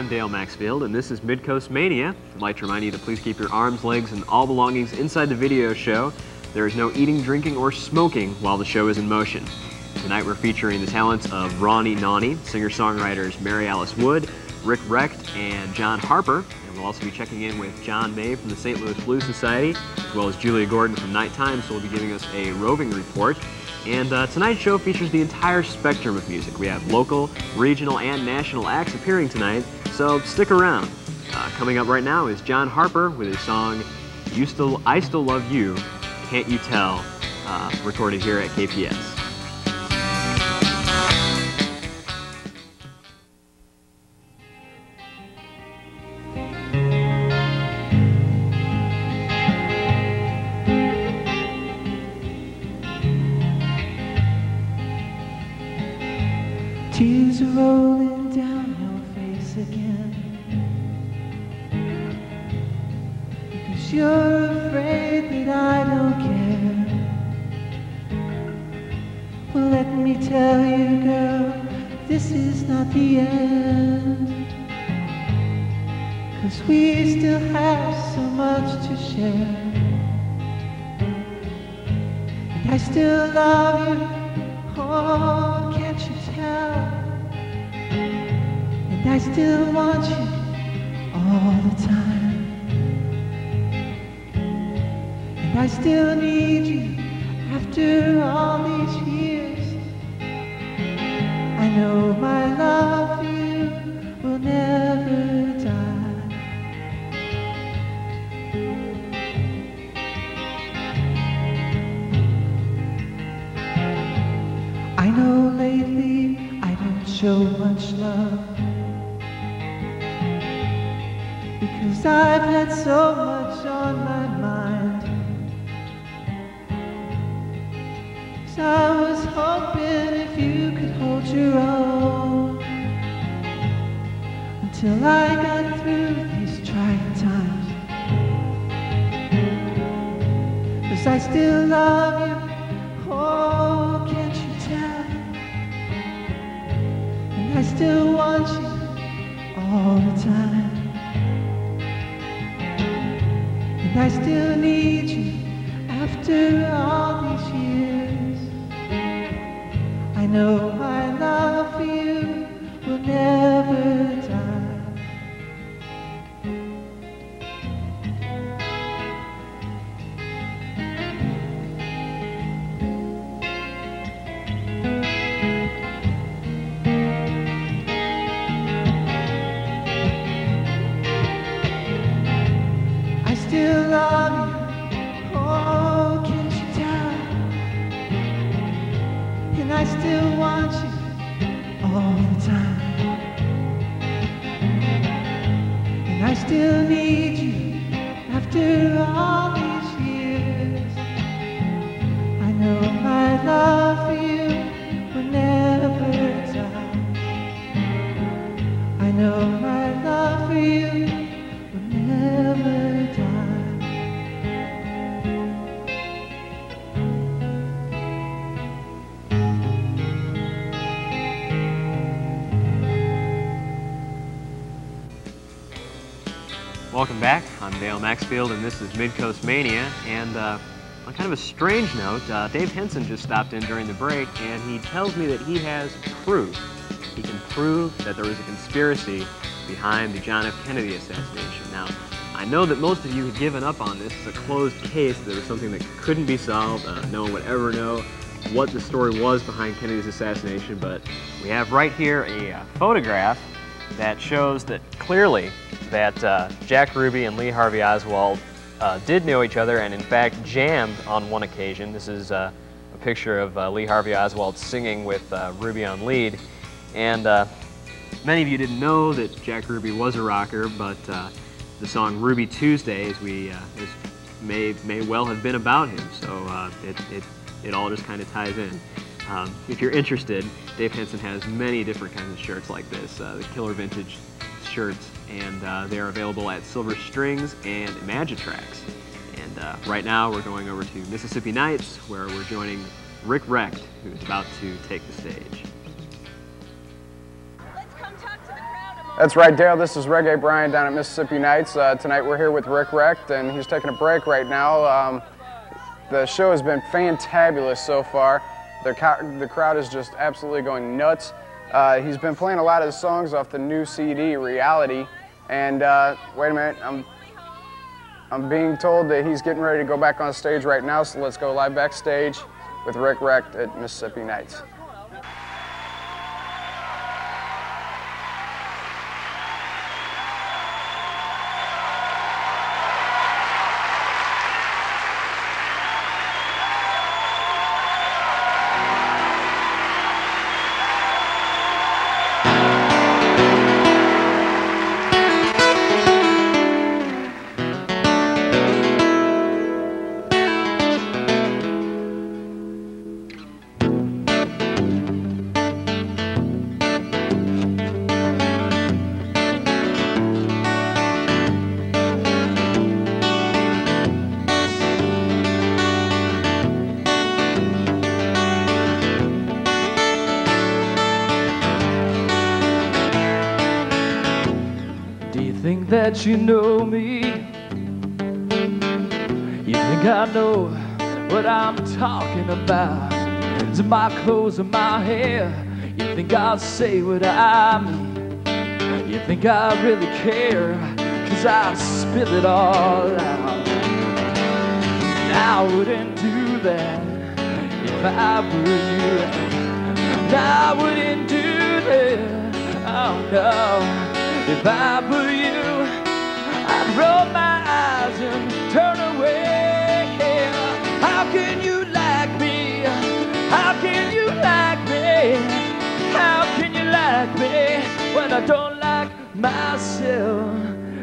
I'm Dale Maxfield, and this is Midcoast Mania. I'd like to remind you to please keep your arms, legs, and all belongings inside the video show. There is no eating, drinking, or smoking while the show is in motion. Tonight we're featuring the talents of Rawnee Gnawnee, singer-songwriters Mary Alice Wood, Rick Recht, and John Harper. And we'll also be checking in with John May from the St. Louis Blues Society, as well as Julia Gordon from Night Times, who will be giving us a roving report. And uh, tonight's show features the entire spectrum of music. We have local, regional, and national acts appearing tonight, so stick around. Uh, coming up right now is John Harper with his song "You Still, I Still Love You, Can't You Tell," uh, recorded here at KPS. You're afraid that I don't care. Well, let me tell you, girl, this is not the end. Cause we still have so much to share. And I still love you. Oh, can't you tell? And I still want you all the time. I still need you after all these years. I know my love for you will never die. I know lately I don't show much love because I've had so much on my I was hoping if you could hold your own until I got through these trying times. Cause I still love you. Oh, can't you tell? And I still want you all the time. And I still need you after know Welcome back. I'm Dale Maxfield, and this is Midcoast Mania. And uh, on kind of a strange note, uh, Dave Henson just stopped in during the break, and he tells me that he has proof. He can prove that there was a conspiracy behind the John F. Kennedy assassination. Now, I know that most of you have given up on this. It's a closed case. There was something that couldn't be solved. Uh, no one would ever know what the story was behind Kennedy's assassination, but we have right here a uh, photograph that shows that clearly that uh, Jack Ruby and Lee Harvey Oswald uh, did know each other and in fact jammed on one occasion. This is uh, a picture of uh, Lee Harvey Oswald singing with uh, Ruby on lead. And uh, many of you didn't know that Jack Ruby was a rocker, but the song Ruby Tuesday as we, is, may, may well have been about him. So it, it, it all just kind of ties in. Um, if you're interested, Dave Henson has many different kinds of shirts like this, uh, the Killer Vintage shirts, and uh, they are available at Silver Strings and Imagitrax. And uh, right now we're going over to Mississippi Nights, where we're joining Rick Recht, who's about to take the stage. Let's come talk to the crowd a moment. That's right, Dale. This is Reggae Brian down at Mississippi Nights. Uh, tonight we're here with Rick Recht, and he's taking a break right now. Um, the show has been fantabulous so far. The, the crowd is just absolutely going nuts. Uh, he's been playing a lot of the songs off the new CD, Reality. And uh, wait a minute, I'm, I'm being told that he's getting ready to go back on stage right now, so let's go live backstage with Rick Recht at Mississippi Nights. You know me. You think I know what I'm talking about? Is my clothes and my hair? You think I'll say what I mean? You think I really care? Cause I spill it all out. I wouldn't do that if I were you. And I wouldn't do that, oh no, if I were you roll my eyes and turn away. How can you like me? How can you like me? How can you like me when I don't like myself?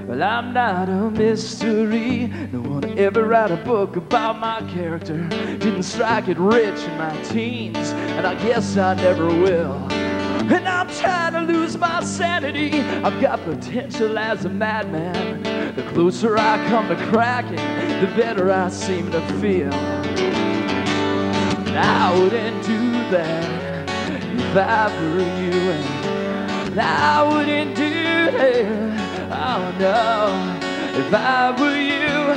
Well, I'm not a mystery. No one ever wrote a book about my character. Didn't strike it rich in my teens, and I guess I never will. And I'm trying to lose my sanity. I've got potential as a madman. The closer I come to cracking, the better I seem to feel. And I wouldn't do that if I were you. And I wouldn't do that. Oh no, if I were you,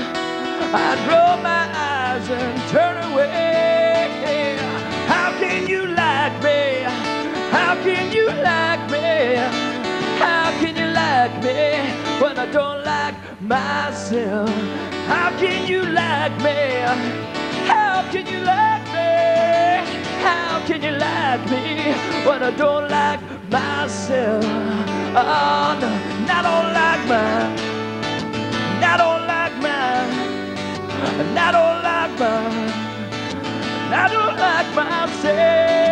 I'd roll my eyes and turn away. How can you like me? How can you like me? How can you like me when I don't like myself? How can you like me? How can you like me? How can you like me when I don't like myself? Oh no, I don't like mine. I don't like mine. I don't like mine. I don't like myself.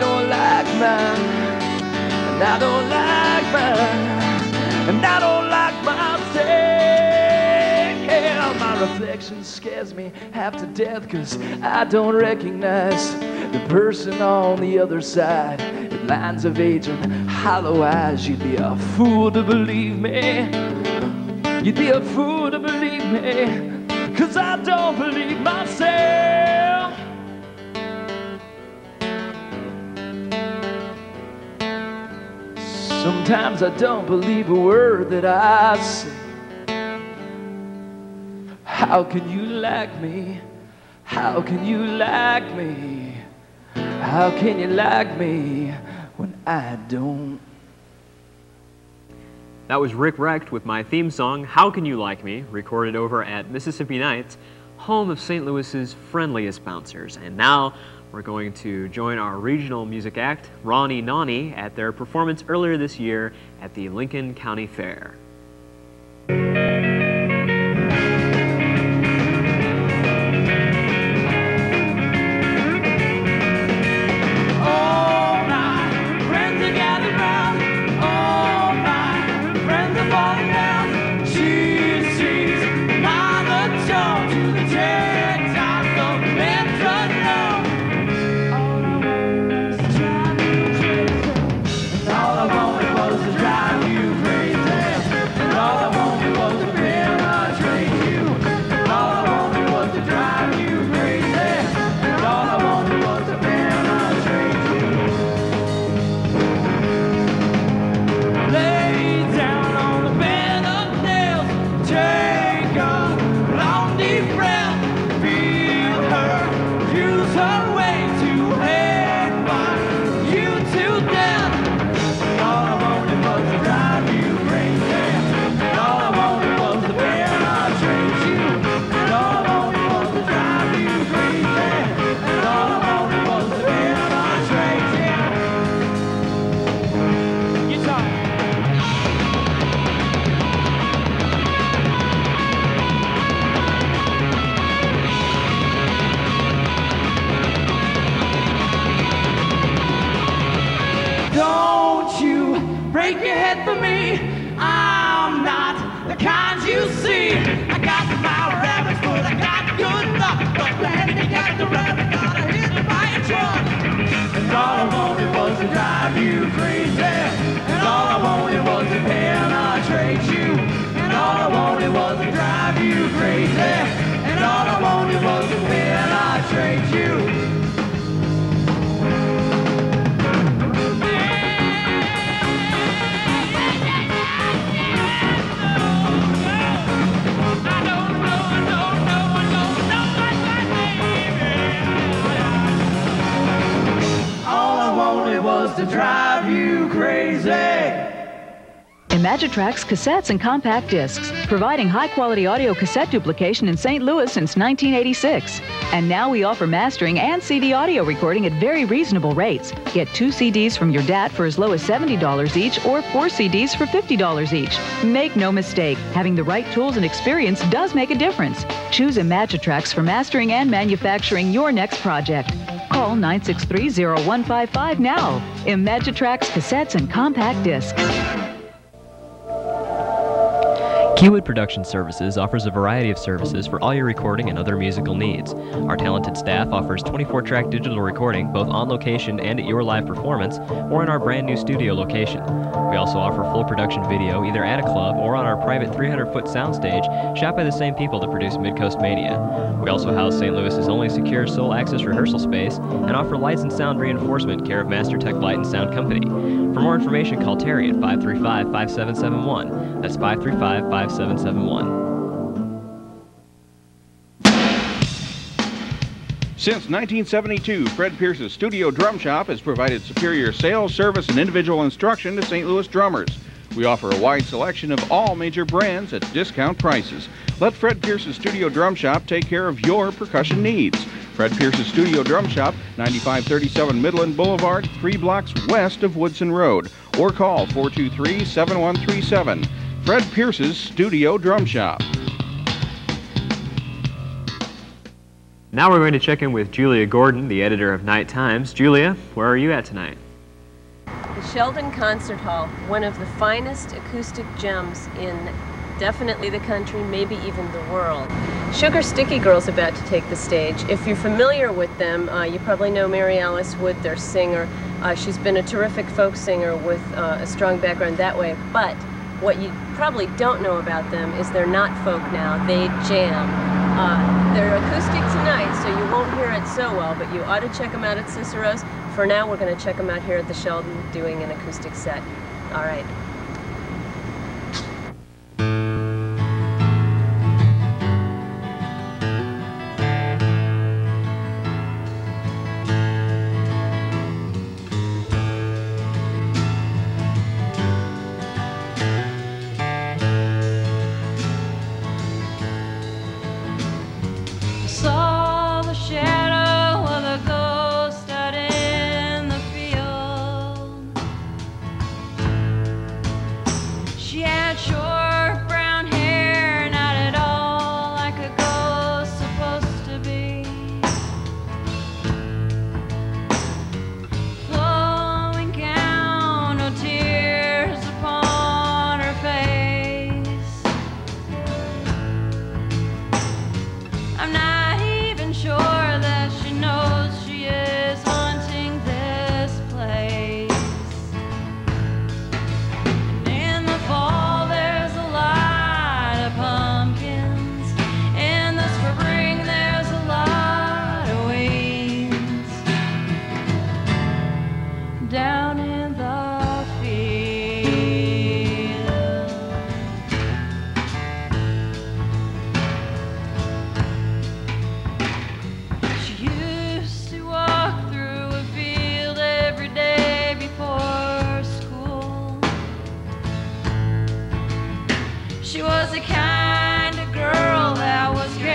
I don't like mine. And I don't like mine. And I don't like myself. My reflection scares me half to death because I don't recognize the person on the other side. In lines of age and hollow eyes, you'd be a fool to believe me. You'd be a fool to believe me. Cause I don't believe myself. Sometimes I don't believe a word that I say. How can you like me? How can you like me? How can you like me when I don't? That was Rick Recht with my theme song, How Can You Like Me, recorded over at Mississippi Nights, home of St. Louis's friendliest bouncers. And now we're going to join our regional music act, Rawnee Gnawnee, at their performance earlier this year at the Lincoln County Fair. Imagitrax cassettes and compact discs, providing high quality audio cassette duplication in St. Louis since 1986. And now we offer mastering and CD audio recording at very reasonable rates. Get two CDs from your dad for as low as $70 each or four CDs for $50 each. Make no mistake, having the right tools and experience does make a difference. Choose Imagitrax for mastering and manufacturing your next project. Call 963-0155 now. Imagitrax cassettes and compact discs. Keywood Production Services offers a variety of services for all your recording and other musical needs. Our talented staff offers 24 track digital recording both on location and at your live performance or in our brand new studio location. We also offer full production video either at a club or on our private 300 foot soundstage shot by the same people that produce Midcoast Mania. We also house St. Louis's only secure sole access rehearsal space and offer lights and sound reinforcement care of Master Tech Light and Sound Company. For more information, call Terry at 535 5771. That's 535 5771. Since 1972, Fred Pierce's Studio Drum Shop has provided superior sales, service, and individual instruction to St. Louis drummers. We offer a wide selection of all major brands at discount prices. Let Fred Pierce's Studio Drum Shop take care of your percussion needs. Fred Pierce's Studio Drum Shop, 9537 Midland Boulevard, three blocks west of Woodson Road, or call 423 7137. Fred Pierce's Studio Drum Shop. Now we're going to check in with Julia Gordon, the editor of Night Times. Julia, where are you at tonight? The Sheldon Concert Hall, one of the finest acoustic gems in definitely the country, maybe even the world. Sugar Sticky Girl's about to take the stage. If you're familiar with them, uh, you probably know Mary Alice Wood, their singer. Uh, she's been a terrific folk singer with uh, a strong background that way, but what you probably don't know about them is they're not folk now, they jam. Uh, they're acoustic tonight, so you won't hear it so well, but you ought to check them out at Cicero's. For now, we're going to check them out here at the Sheldon doing an acoustic set. All right. kind of girl that was.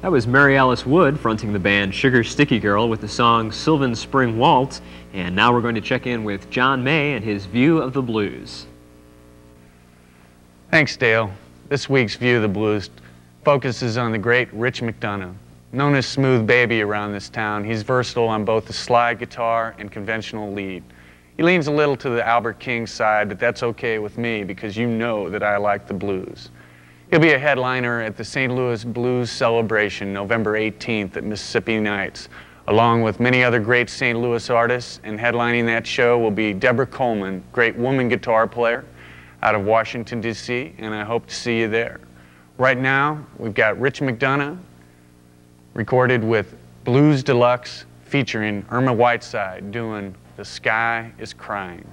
That was Mary Alice Wood fronting the band Sugar Sticky Girl with the song Sylvan Spring Waltz. And now we're going to check in with John May and his view of the blues. Thanks, Dale. This week's View of the Blues focuses on the great Rich McDonough. Known as Smooth Baby around this town, he's versatile on both the slide guitar and conventional lead. He leans a little to the Albert King side, but that's okay with me because you know that I like the blues. He'll be a headliner at the St. Louis Blues Celebration November 18th at Mississippi Nights, along with many other great St. Louis artists. And headlining that show will be Deborah Coleman, great woman guitar player out of Washington, D.C., and I hope to see you there. Right now, we've got Rich McDonough recorded with Blues Deluxe featuring Erma Whiteside doing The Sky is Crying.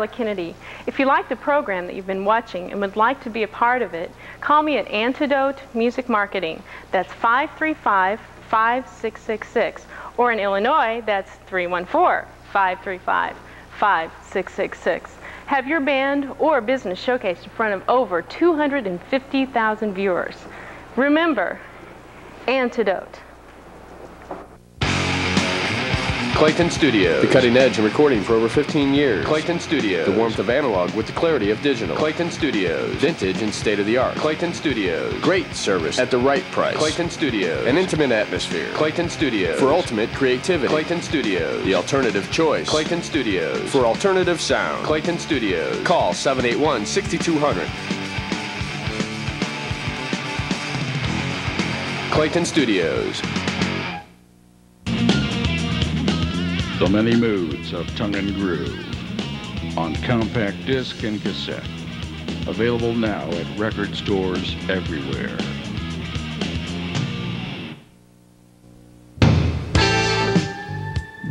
I'm Kennedy. If you like the program that you've been watching and would like to be a part of it, call me at Antidote Music Marketing. That's 535 5666. Or in Illinois, that's 314 535 5666. Have your band or business showcased in front of over 250,000 viewers. Remember, Antidote. Clayton Studios. The cutting edge in recording for over 15 years. Clayton Studios. The warmth of analog with the clarity of digital. Clayton Studios. Vintage and state of the art. Clayton Studios. Great service at the right price. Clayton Studios. An intimate atmosphere. Clayton Studios. For ultimate creativity. Clayton Studios. The alternative choice. Clayton Studios. For alternative sound. Clayton Studios. Call 781 6200. Clayton Studios. The many moods of tongue and groove on compact disc and cassette. Available now at record stores everywhere.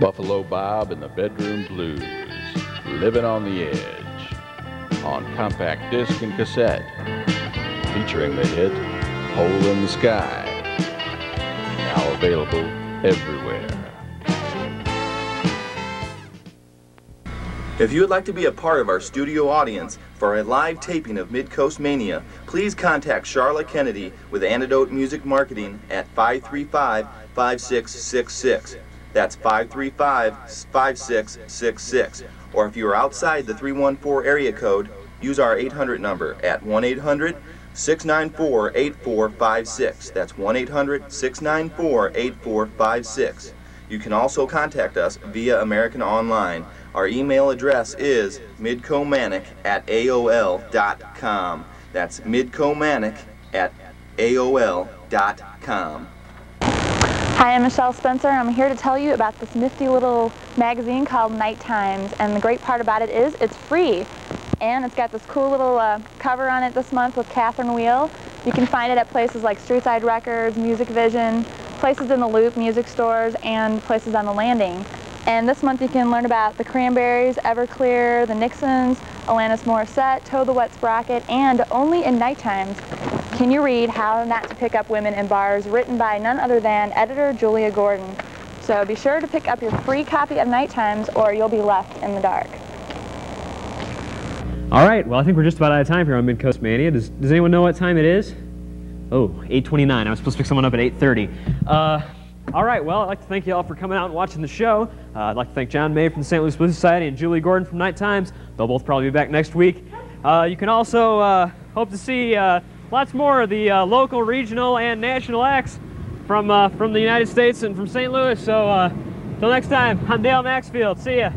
Buffalo Bob and the Bedroom Blues. Living on the Edge. On compact disc and cassette. Featuring the hit Hole in the Sky. Now available everywhere. If you would like to be a part of our studio audience for a live taping of Midcoast Mania, please contact Charlotte Kennedy with Antidote Music Marketing at 535 5666. That's 535 5666. Or if you are outside the 314 area code, use our 800 number at 1 800 694 8456. That's 1 800 694 8456. You can also contact us via American Online. Our email address is midcomanic at AOL.com. That's midcomanic at AOL.com. Hi, I'm Michelle Spencer. I'm here to tell you about this nifty little magazine called Night Times. And the great part about it is it's free. And it's got this cool little uh, cover on it this month with Catherine Wheel. You can find it at places like Streetside Records, Music Vision, places in the Loop, music stores, and places on the landing. And this month you can learn about the Cranberries, Everclear, the Nixons, Alanis Morissette, Toad the Wet Sprocket, and only in night times can you read How Not to Pick Up Women in Bars, written by none other than editor Julia Gordon. So be sure to pick up your free copy of Night Times or you'll be left in the dark. All right, well, I think we're just about out of time here on Midcoast Mania. Does, does anyone know what time it is? Oh, 8.29. I was supposed to pick someone up at 8.30. Uh, all right, well, I'd like to thank you all for coming out and watching the show. Uh, I'd like to thank John May from the St. Louis Blues Society and Julie Gordon from Night Times. They'll both probably be back next week. Uh, you can also uh, hope to see uh, lots more of the uh, local, regional, and national acts from, from the United States and from St. Louis. So until next time, I'm Dale Maxfield. See ya.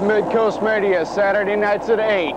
Mid Coast Media Saturday nights at 8.